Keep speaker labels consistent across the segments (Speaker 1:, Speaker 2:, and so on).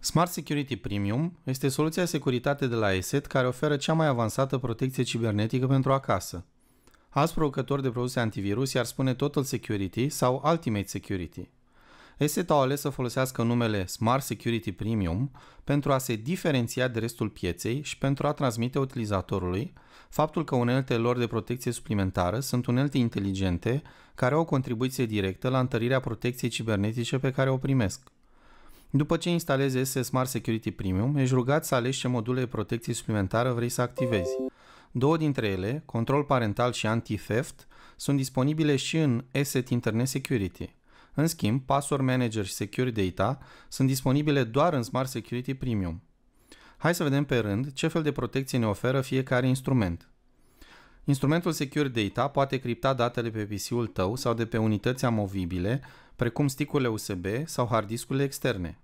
Speaker 1: Smart Security Premium este soluția de securitate de la ESET care oferă cea mai avansată protecție cibernetică pentru acasă. Alți producători de produse antivirus i-ar spune Total Security sau Ultimate Security. ESET au ales să folosească numele Smart Security Premium pentru a se diferenția de restul pieței și pentru a transmite utilizatorului faptul că uneltele lor de protecție suplimentară sunt unelte inteligente care au o contribuție directă la întărirea protecției cibernetice pe care o primesc. După ce instalezi SS Smart Security Premium, ești rugat să alegi ce module de protecție suplimentară vrei să activezi. Două dintre ele, control parental și anti-theft, sunt disponibile și în Asset Internet Security. În schimb, Password Manager și Secure Data sunt disponibile doar în Smart Security Premium. Hai să vedem pe rând ce fel de protecție ne oferă fiecare instrument. Instrumentul Secure Data poate cripta datele pe PC-ul tău sau de pe unități amovibile, precum sticurile USB sau hard discurile externe.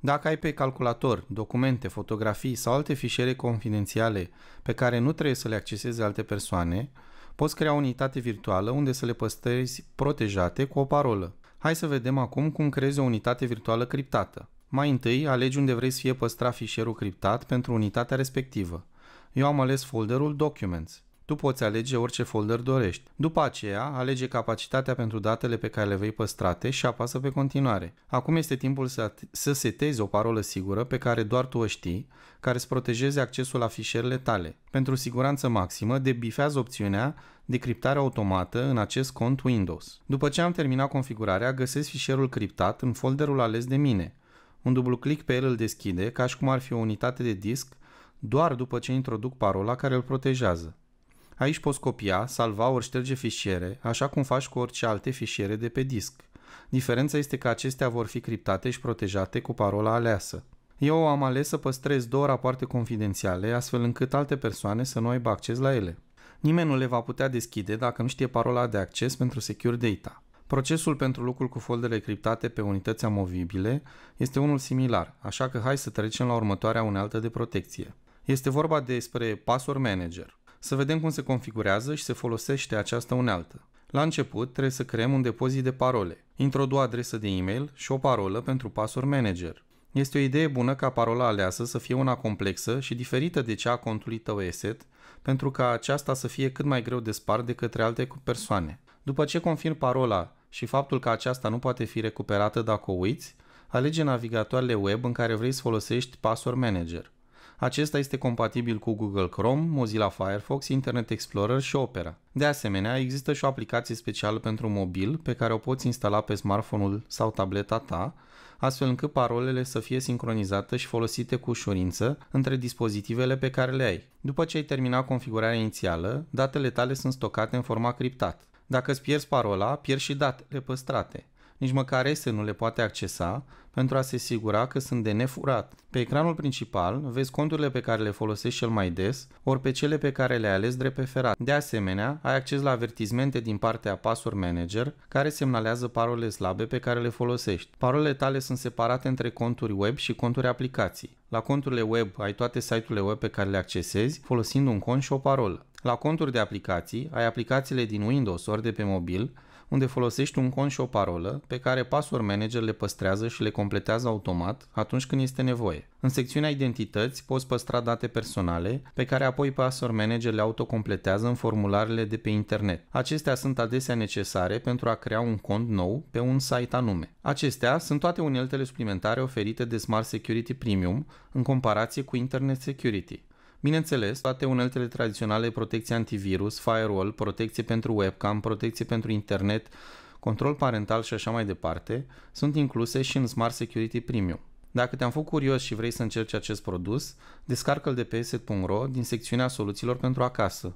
Speaker 1: Dacă ai pe calculator documente, fotografii sau alte fișiere confidențiale pe care nu trebuie să le acceseze alte persoane, poți crea o unitate virtuală unde să le păstrezi protejate cu o parolă. Hai să vedem acum cum creezi o unitate virtuală criptată. Mai întâi, alegi unde vrei să fie păstrat fișierul criptat pentru unitatea respectivă. Eu am ales folderul Documents. Tu poți alege orice folder dorești. După aceea, alege capacitatea pentru datele pe care le vei păstrate și apasă pe continuare. Acum este timpul să, să setezi o parolă sigură pe care doar tu o știi, care îți protejeze accesul la fișierele tale. Pentru siguranță maximă, debifează opțiunea de criptare automată în acest cont Windows. După ce am terminat configurarea, găsesc fișierul criptat în folderul ales de mine. Un dublu click pe el îl deschide, ca și cum ar fi o unitate de disc, doar după ce introduc parola care îl protejează. Aici poți copia, salva ori șterge fișiere, așa cum faci cu orice alte fișiere de pe disc. Diferența este că acestea vor fi criptate și protejate cu parola aleasă. Eu am ales să păstrez două rapoarte confidențiale, astfel încât alte persoane să nu aibă acces la ele. Nimeni nu le va putea deschide dacă nu știe parola de acces pentru Secure Data. Procesul pentru lucrul cu foldere criptate pe unități amovibile este unul similar, așa că hai să trecem la următoarea unealtă de protecție. Este vorba despre Password Manager. Să vedem cum se configurează și se folosește această unealtă. La început trebuie să creăm un depozit de parole. Introdu o adresă de e-mail și o parolă pentru Password Manager. Este o idee bună ca parola aleasă să fie una complexă și diferită de cea a contului tău ESET, pentru ca aceasta să fie cât mai greu de spart de către alte persoane. După ce confirm parola și faptul că aceasta nu poate fi recuperată dacă o uiți, alege navigatoarele web în care vrei să folosești Password Manager. Acesta este compatibil cu Google Chrome, Mozilla Firefox, Internet Explorer și Opera. De asemenea, există și o aplicație specială pentru mobil pe care o poți instala pe smartphone-ul sau tableta ta, astfel încât parolele să fie sincronizate și folosite cu ușurință între dispozitivele pe care le ai. După ce ai terminat configurarea inițială, datele tale sunt stocate în format criptat. Dacă îți pierzi parola, pierzi și datele păstrate nici măcar este nu le poate accesa pentru a se asigura că sunt de nefurat. Pe ecranul principal vezi conturile pe care le folosești cel mai des, ori pe cele pe care le-ai ales drept preferat. De asemenea, ai acces la avertizmente din partea Password Manager care semnalează parole slabe pe care le folosești. Parolele tale sunt separate între conturi web și conturi aplicații. La conturile web ai toate site-urile web pe care le accesezi folosind un cont și o parolă. La conturi de aplicații ai aplicațiile din Windows ori de pe mobil unde folosești un cont și o parolă pe care Password Manager le păstrează și le completează automat atunci când este nevoie. În secțiunea Identități poți păstra date personale pe care apoi Password Manager le autocompletează în formularele de pe internet. Acestea sunt adesea necesare pentru a crea un cont nou pe un site anume. Acestea sunt toate uneltele suplimentare oferite de Smart Security Premium în comparație cu Internet Security. Bineînțeles, toate uneltele tradiționale, protecție antivirus, firewall, protecție pentru webcam, protecție pentru internet, control parental și așa mai departe, sunt incluse și în Smart Security Premium. Dacă te-am făcut curios și vrei să încerci acest produs, descarcă-l de pe eset.ro din secțiunea soluțiilor pentru acasă.